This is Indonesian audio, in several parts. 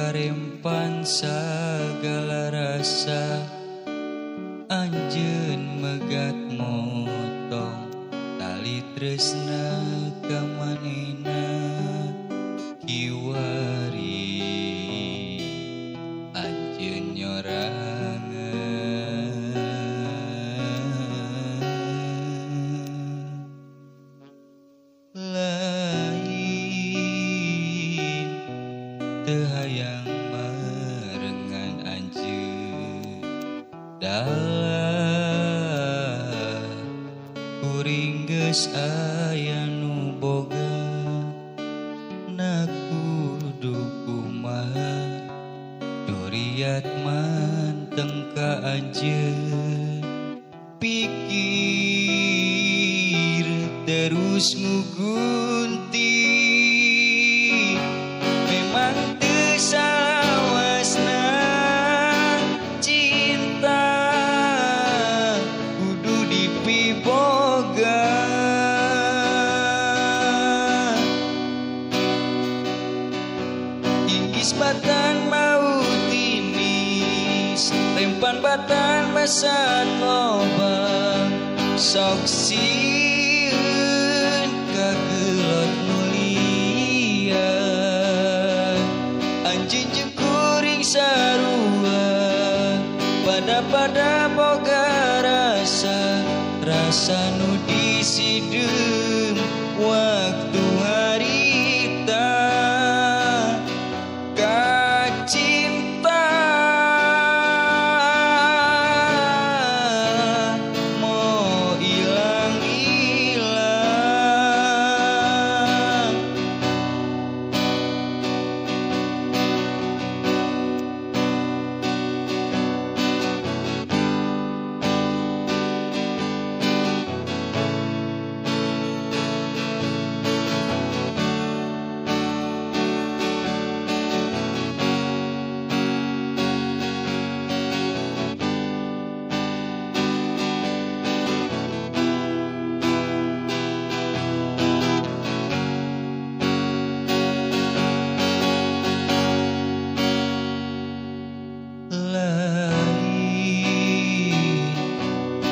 karempan segala rasa Anjen megat motong tali tresna kamanina kiwa tehayang merengan anjeun dalah kuring geus aya boga na kudu kumaha duriat manteng ka anjeun pikir terus ngugunti batan mau tinis Rempan batan basan lobang Sok sieun kagelot mulian Anjing jeung kuring sarua Pada-pada rasa Rasa nu disidem Waktu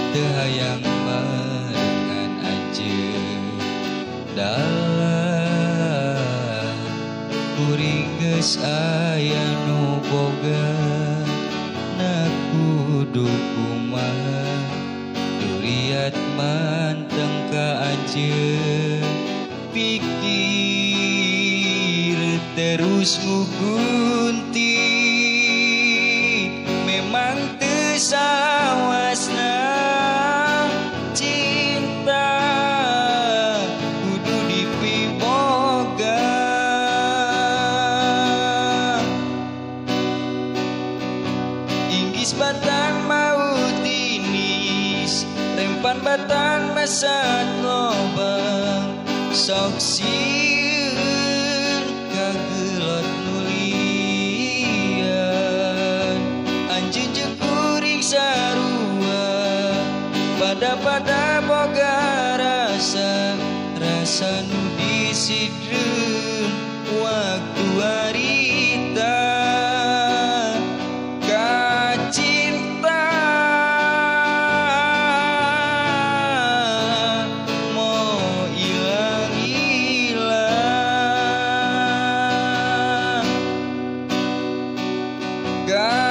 Tehayang barengan aja dalam Kuring geus aya boga. Na kudu Duriat manteng ka Pikir terus ngugunti Memang tesawasna batan masan lobang Sok kagelot nulian Anjeun jeung kuring sarua Pada-pada boga rasa Rasa nu die.